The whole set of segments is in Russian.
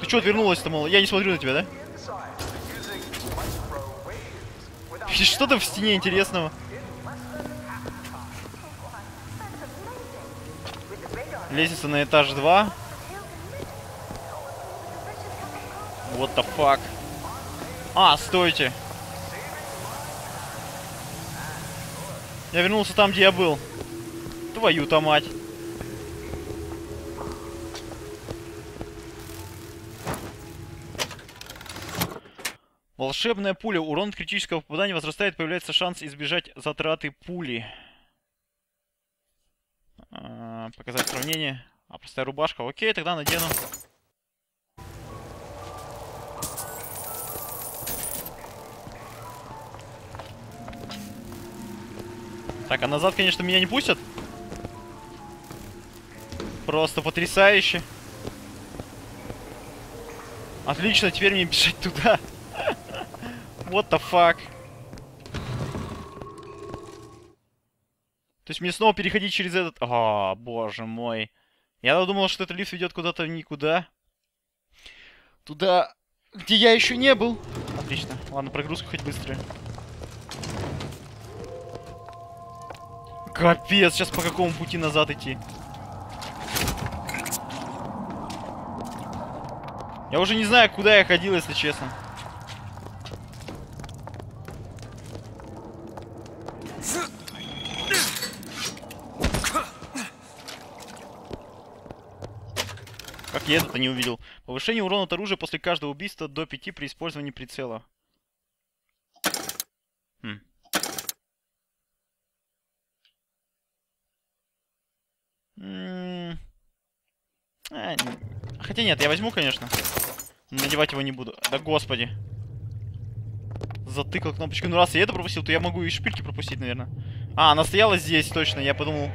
Ты что отвернулась-то, мол? Я не смотрю на тебя, да? Что там в стене интересного? Лестница на этаж 2. What the fuck? А, стойте. Я вернулся там, где я был. Твою-то мать. Волшебная пуля. Урон от критического попадания возрастает, появляется шанс избежать затраты пули. А, показать сравнение. А, простая рубашка. Окей, тогда надену. Так, а назад, конечно, меня не пустят. Просто потрясающе. Отлично, теперь мне бежать туда. What the fuck? То есть мне снова переходить через этот... О, боже мой. Я думал, что этот лифт ведет куда-то никуда. Туда, где я еще не был. Отлично. Ладно, прогрузка хоть быстрая. Капец, сейчас по какому пути назад идти? Я уже не знаю, куда я ходил, если честно. Как я это не увидел. Повышение урона от оружия после каждого убийства до 5 при использовании прицела. Хм. А, хотя нет, я возьму, конечно. Надевать его не буду. Да господи. Затыкал кнопочку. Ну раз я это пропустил, то я могу и шпильки пропустить, наверное. А, она стояла здесь, точно. Я подумал...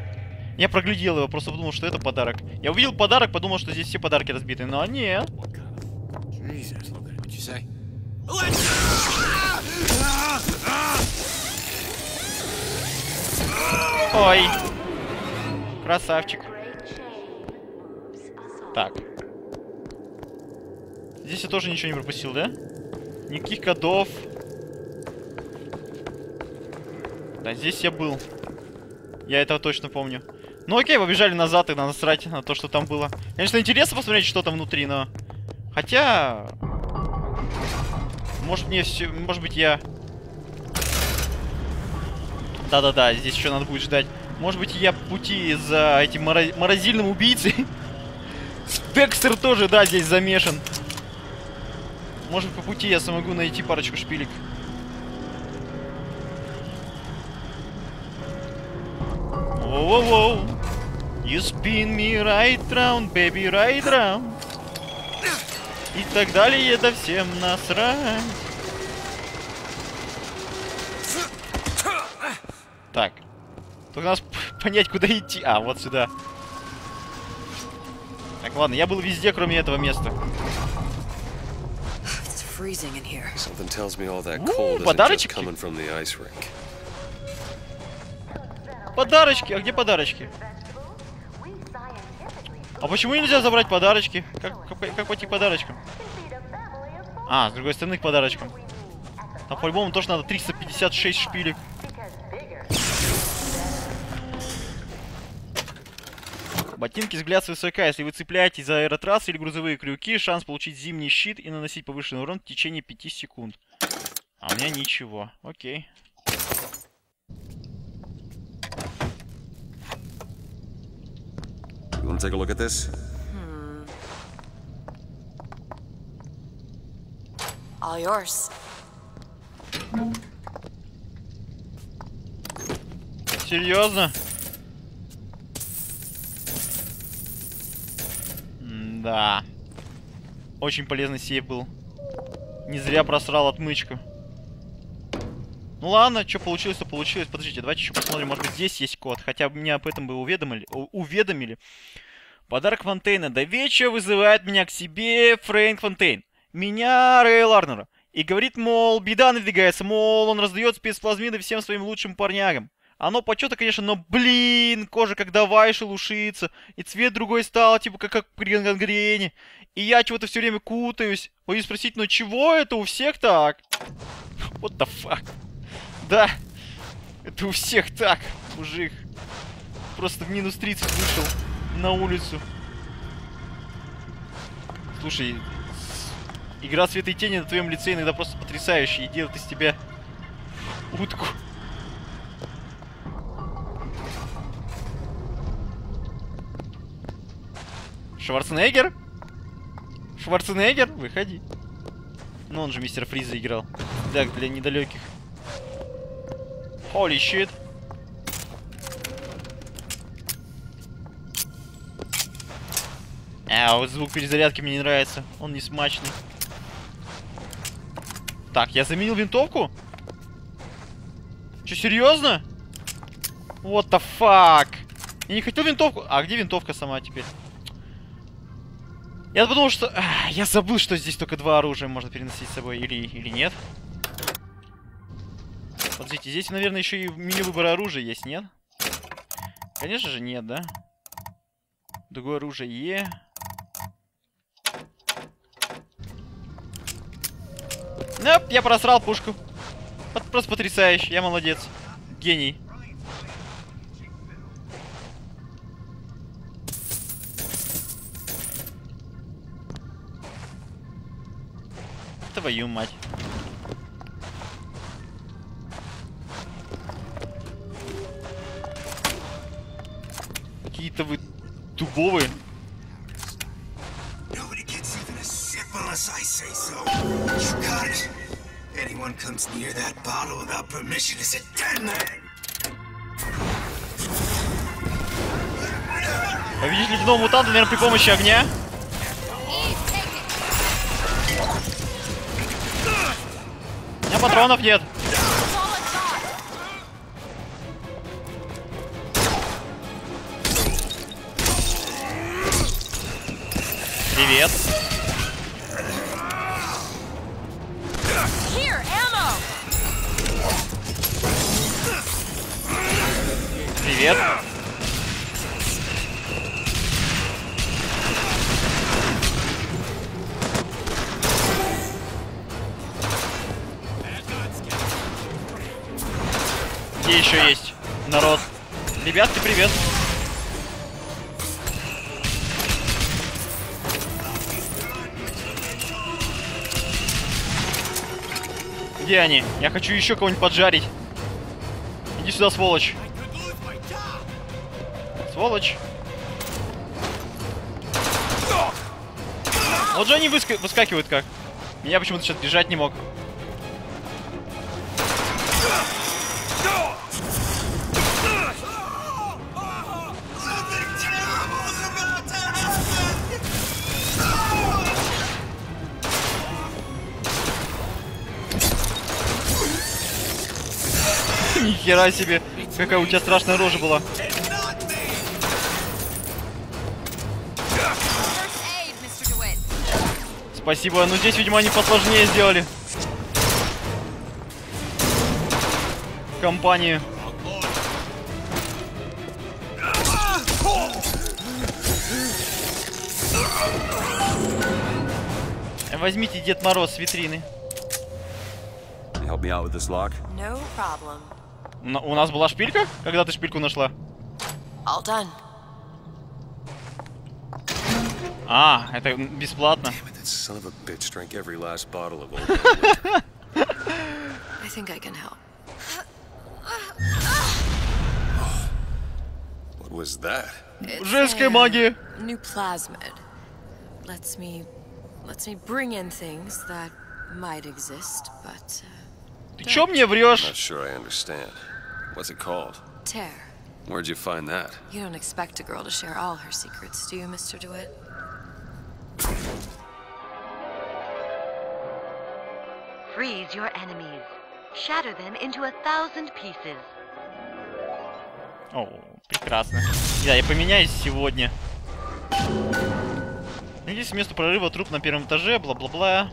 Я проглядел его, просто подумал, что это подарок. Я увидел подарок, подумал, что здесь все подарки разбиты. Но нет. Ой. Красавчик. Так. Здесь я тоже ничего не пропустил, да? Никаких кодов. Да, здесь я был. Я этого точно помню. Ну окей, побежали назад и насрать на то, что там было. Конечно, интересно посмотреть, что там внутри, но... Хотя... Может мне все... Может быть я... Да-да-да, здесь еще надо будет ждать. Может быть я пути за этим морозильным убийцей Декстер тоже, да, здесь замешан. Может, по пути я смогу найти парочку шпилек. Воу-воу-воу. You spin me right round, baby, right round. И так далее, да всем насрать. Так. Только нас понять, куда идти. А, вот сюда. Так, ладно, я был везде, кроме этого места. Подарочки. Подарочки, а где подарочки? А почему нельзя забрать подарочки? Как, как, как пойти к подарочкам? А, с другой стороны к подарочкам. Там по-любому тоже надо 356 шпилек. Ботинки взгляд свысока. Если вы цепляетесь за аэротрассы или грузовые крюки, шанс получить зимний щит и наносить повышенный урон в течение 5 секунд. А у меня ничего. Окей. You want to take a look at this? Hmm. All yours. Серьезно? Да. Очень полезный сейф был. Не зря просрал отмычку. Ну ладно, что получилось, то получилось. Подождите, давайте еще посмотрим. Может быть, здесь есть код. Хотя бы меня об этом бы уведомили. уведомили. Подарок Фонтейна. До вечера вызывает меня к себе Фрэнк Фонтейн. Меня, Рэй Ларнера. И говорит, мол, беда надвигается, мол, он раздает спецплазмиды всем своим лучшим парнягам. Оно почета, конечно, но, блин, кожа как давай шелушится. И цвет другой стал, типа, как, как при гангрене. И я чего-то все время кутаюсь. Боюсь спросить, ну чего это у всех так? What the fuck? Да, это у всех так, мужик. Просто в минус 30 вышел на улицу. Слушай, игра света и тени на твоем лице иногда просто потрясающая и делает из тебя утку. Шварценеггер? Шварценеггер? Выходи. Ну, он же мистер Фриза играл. Да, для недалеких. Holy shit. А, вот звук перезарядки мне не нравится. Он не смачный. Так, я заменил винтовку? Че, серьезно? What the fuck? Я не хотел винтовку. А где винтовка сама теперь? Я подумал, что... Я забыл, что здесь только два оружия можно переносить с собой. Или, или нет. Подождите, здесь, наверное, еще и меню выбора оружия есть, нет? Конечно же нет, да? Другое оружие. Неп, я просрал пушку. Просто потрясающе, я молодец. Гений. Твою мать. Дубовые. Anyone comes near that bottle without permission is a dead man. Победить ледяного мутанта, наверное, при помощи огня. патронов нет. Где они? Я хочу еще кого-нибудь поджарить. Иди сюда, сволочь. Сволочь. Вот же они выска выскакивают как. Меня почему-то сейчас бежать не мог. Нихера себе, какая у тебя страшная рожа была. Спасибо, но здесь, видимо, они посложнее сделали. Компанию. Возьмите Дед Мороз с витрины. Help me out with this lock? No problem. У нас была шпилька? Когда ты шпильку нашла? All done. А, это бесплатно. I think I can help. What was that? Женская магия. New plasmid. Lets me lets me bring in things that might exist, but uh, Ты чё мне врешь? Not sure I understand. What's it called? Tear. Where'd you find that? You don't expect a girl to share all her secrets, do you, Mr. DeWitt? Freeze your enemies. Shatter them into a thousand pieces. О, прекрасно. Да, я поменяюсь сегодня. Найдите место прорыва труп на первом этаже, бла-бла-бла.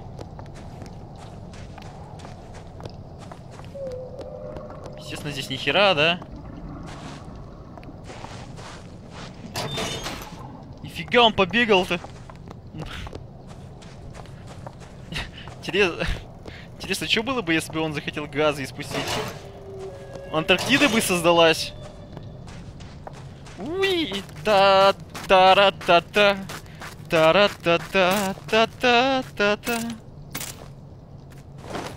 интересно здесь нихера, да? Нифига он побегал-то. Интересно, что было бы, если бы он захотел газы испустить? Антарктида бы создалась. Уи, та та ра та та та ра та та та та та та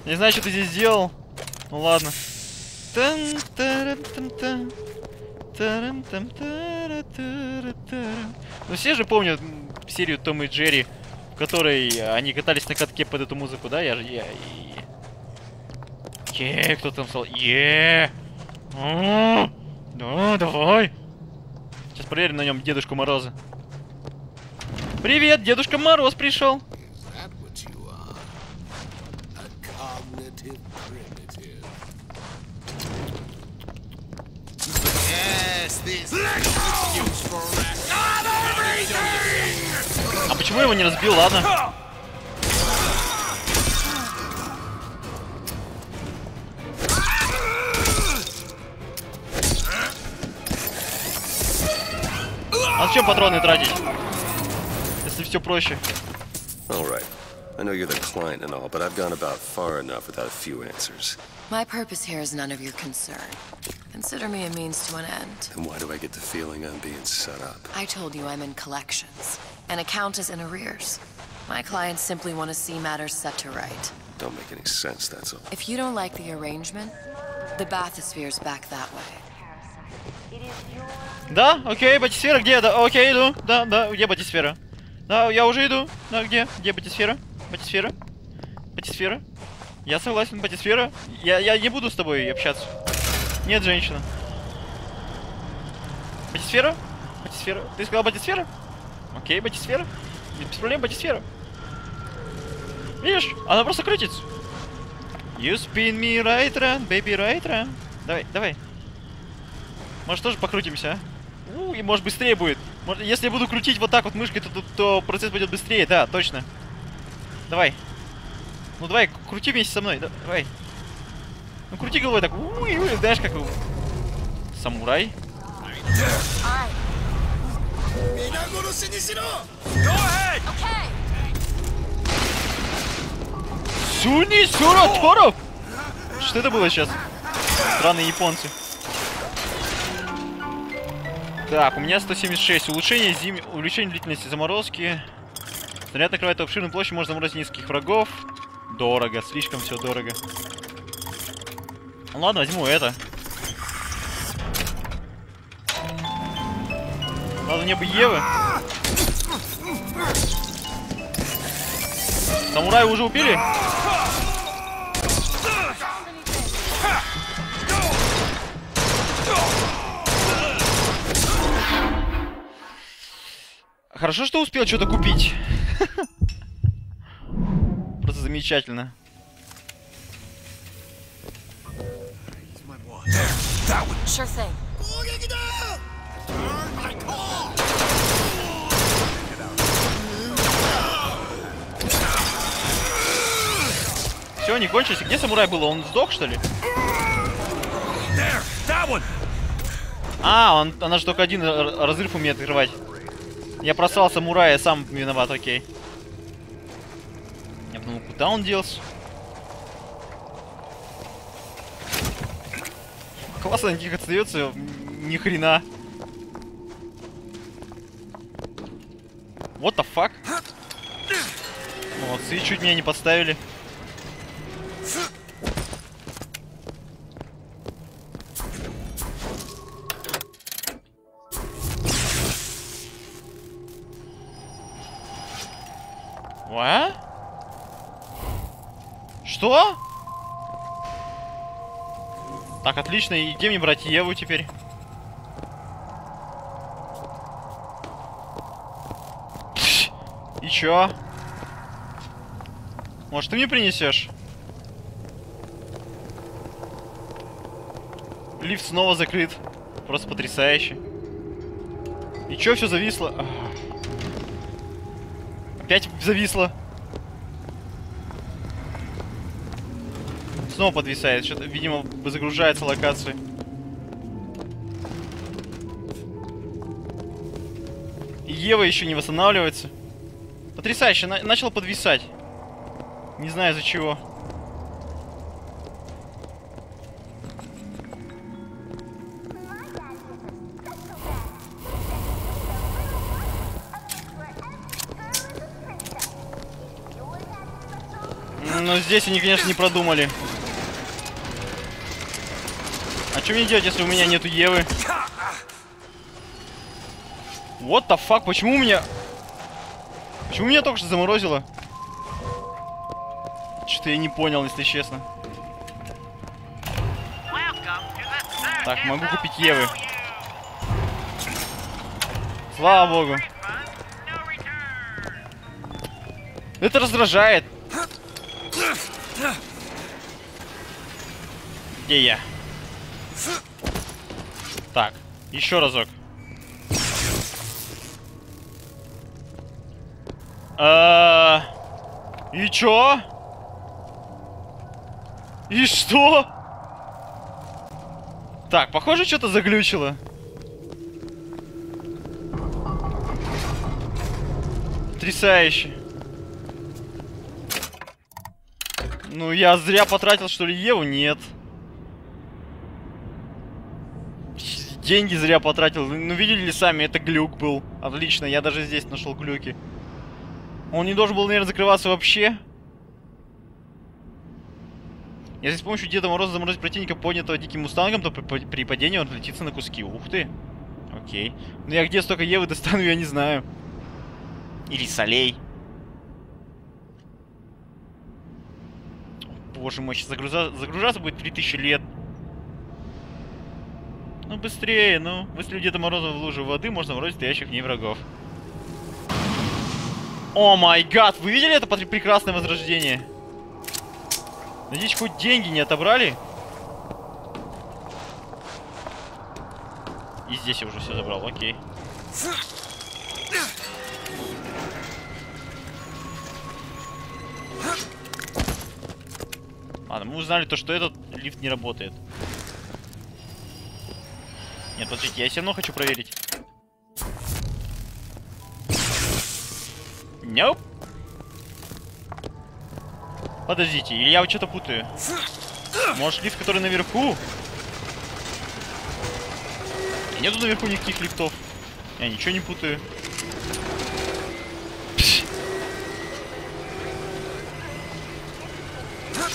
Не знаю, что ты здесь делал. Ну ладно. Тан тарам там та тарам там тара тара тара Ну все же помнят серию Том и Джерри, в которой они катались на катке под эту музыку, да? Я же я. Е, кто там стал? Е. А, Да, давай. Сейчас проверим на нем Дедушку Мороза. Привет, Дедушка Мороз пришел. А почему я его не разбил, ладно? А зачем патроны тратить? Если все проще. All right. I know you're the client and all, but I've gone about far enough without a few answers. My purpose here is none of your concern. Consider me a means to an end. Then why do I get the feeling I'm being set up? I told you I'm in collections. An account is in arrears. My clients simply want to see matters set to right. Don't make any sense, that's all. If you don't like the arrangement, the bathysphere's back that way. Да, окей, батисфера, где? Да, окей, иду. Да, да, где батисфера? Да, я уже иду. Да, где? Где батисфера? Батисфера? Батисфера? Я согласен, батисфера. Я, я не буду с тобой общаться. Нет, женщина. Батисфера? Батисфера? Ты сказал батисфера? Окей, батисфера. Без проблем, батисфера. Видишь, она просто крутится. You spin me right round, baby right round. Давай, давай. Может тоже покрутимся, а? У, и может быстрее будет. Может, если я буду крутить вот так вот мышкой, то, то, то процесс пойдет быстрее, да, точно. Давай. Ну давай, крути вместе со мной, да- давай. Ну крути головой так, уй, уй, знаешь, как самурай. Суни Сюра Торо! Что это было сейчас? Странные японцы. Так, у меня 176. Улучшение зим... Увеличение длительности заморозки. Снаряд накрывает обширную площадь, может заморозить низких врагов. Дорого, слишком все дорого. Ну ладно, возьму это. Ладно, мне бы Евы. Самурая уже убили? Хорошо, что успел что-то купить. Просто замечательно. Sure thing. Все, не кончилось. Где самурай был? Он сдох, что ли? А, он, она же только один разрыв умеет открывать. Я просрал самурая, сам виноват, окей. Я подумал, куда он делся? Классно на них остается, ни хрена. What the fuck? Молодцы, чуть меня не подставили. What? Что? Так, отлично. И где мне брать Еву теперь? И чё? Может, ты мне принесешь? Лифт снова закрыт. Просто потрясающе. И чё все зависло? Опять зависло. Снова подвисает. Что-то, видимо, загружается локация. И Ева еще не восстанавливается. Потрясающе, на- начал подвисать. Не знаю из-за чего. Но здесь они, конечно, не продумали. А что мне делать, если у меня нету Евы? What the fuck? Почему у меня... Почему меня только что заморозило? Что-то я не понял, если честно. Так, могу купить Евы. Слава богу. Это раздражает. Где я? Еще разок. А, И чё? И что? Так, похоже, что-то заглючило. Потрясающе. Ну, я зря потратил, что ли, Еву? Нет. Деньги зря потратил. Ну, видели ли сами, это глюк был. Отлично, я даже здесь нашел глюки. Он не должен был, наверное, закрываться вообще. Если с помощью Деда Мороза заморозить противника, поднятого диким мустангом, то при, падении он отлетится на куски. Ух ты. Окей. Ну я где столько Евы достану, я не знаю. Или солей. Боже мой, сейчас загруза- загружаться будет 3000 лет. Ну быстрее, ну. Если Деда Мороза в луже воды, можно морозить стоящих в врагов. О май гад, вы видели это пр- прекрасное возрождение? Надеюсь, хоть деньги не отобрали. И здесь я уже все забрал, окей. Ладно, мы узнали то, что этот лифт не работает. Нет, подождите, я все равно хочу проверить. Nope. Подождите, или я что-то путаю? Может лифт, который наверху? Нету наверху никаких лифтов. Я ничего не путаю.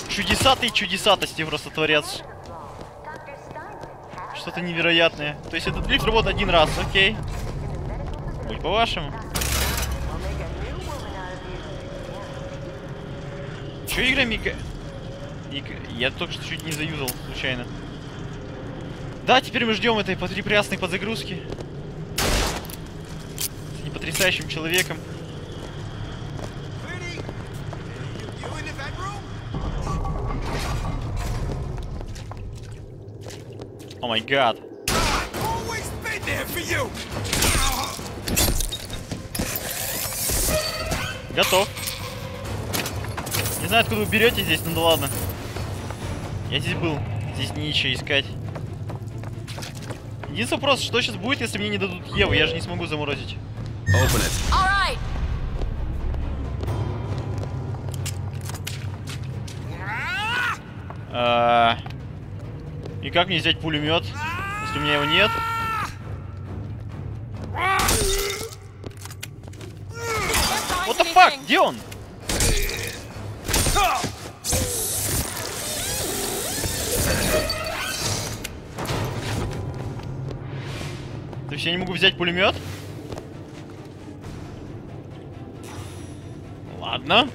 Чудесатые чудесатости просто творятся. Что-то невероятное. То есть этот лифт работает один раз, окей. Будь по-вашему. Че игра Мика? Иг- Я только что чуть не заюзал случайно. Да, теперь мы ждем этой потрясной подзагрузки. С непотрясающим человеком. О май гад. Готов. Не знаю, откуда вы берете здесь, ну да ладно. Я здесь был. Здесь ничего искать. Единственный вопрос, что сейчас будет, если мне не дадут Еву? Я же не смогу заморозить. Open it. All right. А, И как мне взять пулемет, если у меня его нет? What the fuck? Где он? То есть я не могу взять пулемет? Ладно.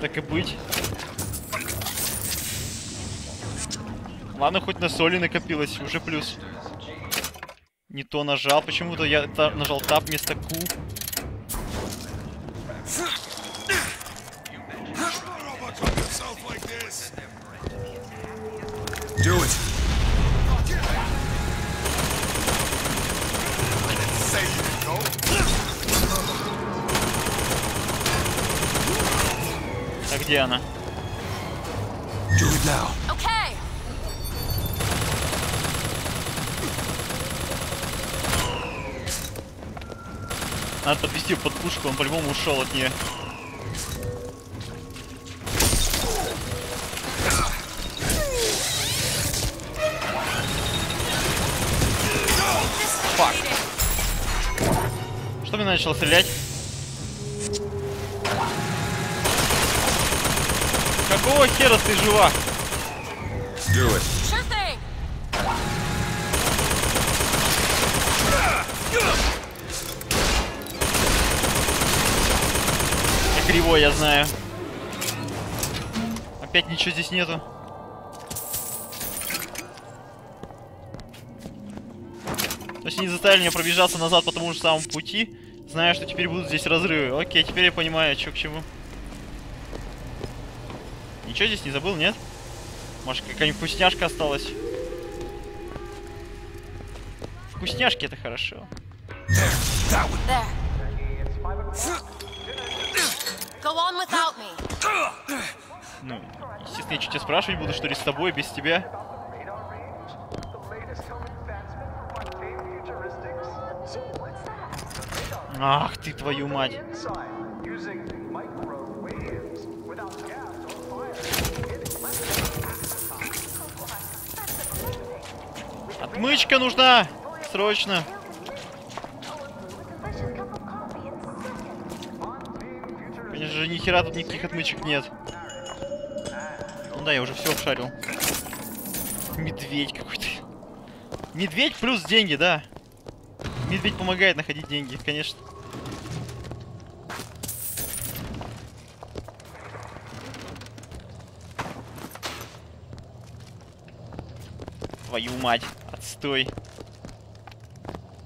Так и быть. Ладно, хоть на соли накопилось, уже плюс. Не то нажал, почему-то я нажал тап вместо Q. Надо подвести под пушку, он по-любому ушел от нее. Фак. Что мне начало стрелять? Какого хера ты жива? Do it. Sure thing. Я кривой, я знаю. Опять ничего здесь нету. То есть они заставили меня пробежаться назад по тому же самому пути, зная, что теперь будут здесь разрывы. Окей, теперь я понимаю, что к чему. Ничего здесь не забыл, нет? Может, какая-нибудь вкусняшка осталась? Вкусняшки это хорошо. There. Ну, естественно, я что тебя спрашивать буду, что ли, с тобой, без тебя? Ах ты, твою мать. Отмычка нужна! Срочно! Конечно же, ни хера тут никаких отмычек нет. Ну да, я уже все обшарил. Медведь какой-то. Медведь плюс деньги, да. Медведь помогает находить деньги, конечно. Твою мать, отстой.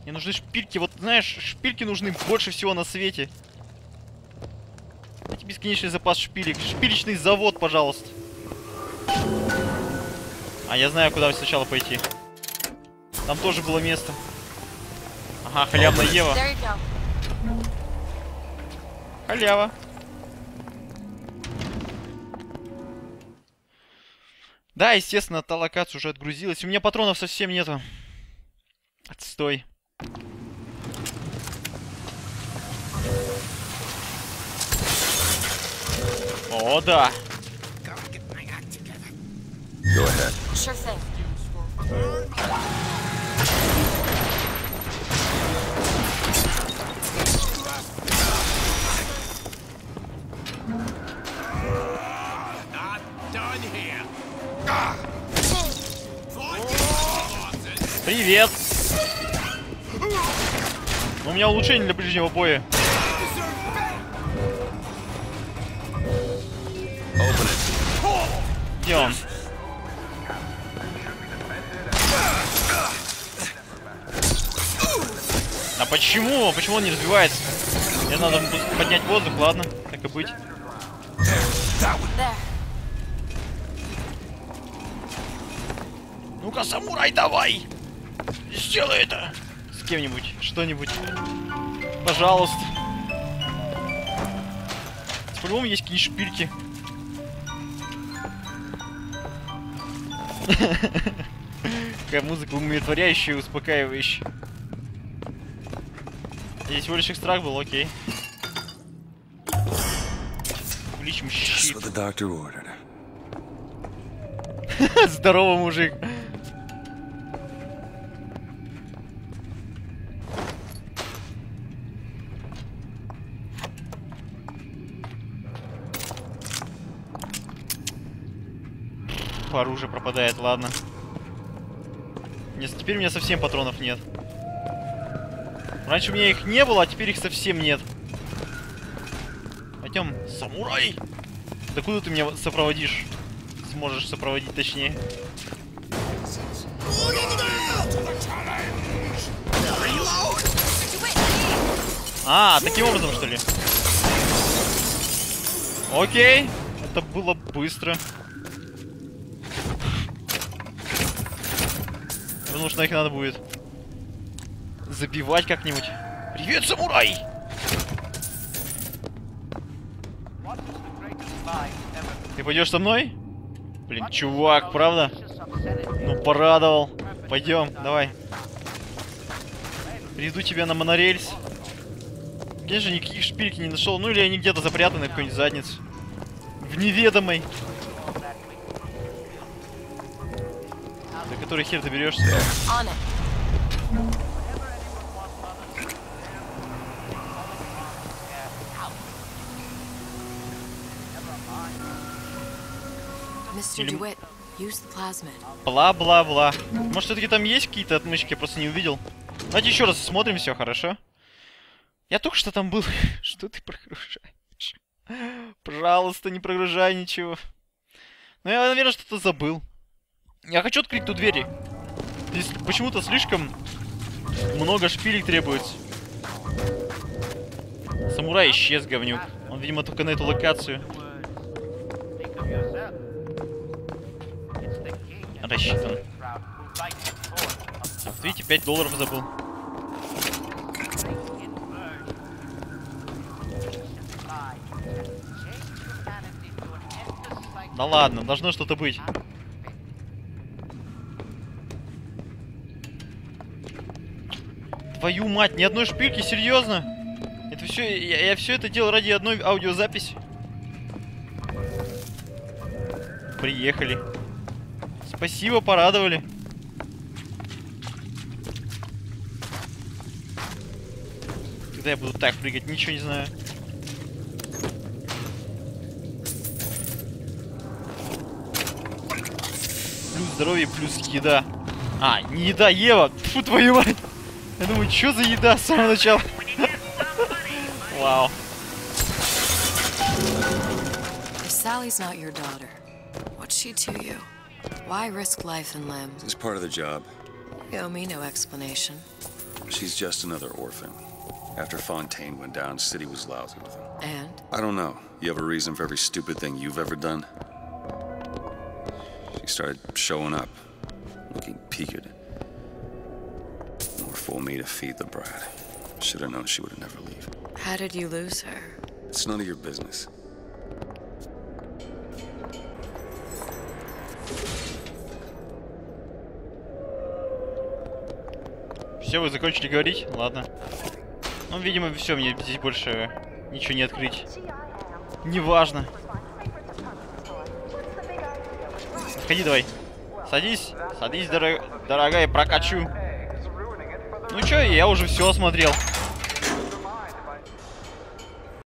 Мне нужны шпильки, вот знаешь, шпильки нужны больше всего на свете. Бесконечный запас шпилек. Шпилечный завод, пожалуйста. А, я знаю, куда сначала пойти. Там тоже было место. Ага, халявная Ева. Халява. Да, естественно, та локация уже отгрузилась. У меня патронов совсем нету. Отстой. О, да. Go ahead. Sure thing. Not done here. Привет. У меня улучшение для ближнего боя. Где он? А почему? Почему он не развивается? Мне надо поднять воздух, ладно, так и быть. Ну-ка, самурай, давай! Сделай это! С кем-нибудь, что-нибудь. Пожалуйста. По-любому есть какие шпильки. Какая музыка умиротворяющая и успокаивающая. Здесь всего лишь экстракт был, окей. Увеличим щит. Здорово, мужик. Оружие пропадает, ладно. Нет, теперь у меня совсем патронов нет. Раньше у меня их не было, а теперь их совсем нет. Пойдем, самурай! Да куда ты меня сопроводишь? Сможешь сопроводить точнее. А, таким образом, что ли? Окей. Это было быстро. Потому что их надо будет забивать как-нибудь. Привет, самурай! Ты пойдешь со мной? Блин, чувак, правда? Ну, порадовал. Пойдем, давай. Приведу тебя на монорельс. Конечно, никаких шпильки не нашел. Ну или они где-то запрятаны в какой-нибудь заднице. В неведомой. До которой хер доберешься. Или-. Бла-бла-бла. Может, все-таки там есть какие-то отмычки, я просто не увидел. Давайте еще раз смотрим все, хорошо? Я только что там был. Что ты прогружаешь? Пожалуйста, не прогружай ничего. Ну, я, наверное, что-то забыл. Я хочу открыть ту дверь. Здесь почему-то слишком много шпилек требуется. Самурай исчез, говнюк. Он, видимо, только на эту локацию рассчитан. видите, 5 долларов забыл. Да ладно, должно что-то быть. Твою мать, ни одной шпильки, серьезно? Это все, я, я все это делал ради одной аудиозаписи. Приехали. Спасибо, порадовали. Когда я буду так прыгать, ничего не знаю. Плюс здоровье, плюс еда. А, не еда, Ева! Фу, твою мать! Я думаю, что за еда с самого начала? Вау. If Sally's not your daughter, what's she to you? Why risk life and limb? It's part of the job. You owe me no explanation. She's just another orphan. After Fontaine went down, City was lousy with him. And? I don't know. You have a reason for every stupid thing you've ever done? She started showing up, looking peaked. Fool me to feed the brat. Should have known she would never leave. How did you lose her? It's none of your business. Все, вы закончили говорить? Ладно. Ну, видимо, все, мне здесь больше ничего не открыть. Неважно. Ходи давай. Садись. Садись, дорог- дорогая, прокачу. Ну чё, я уже все осмотрел.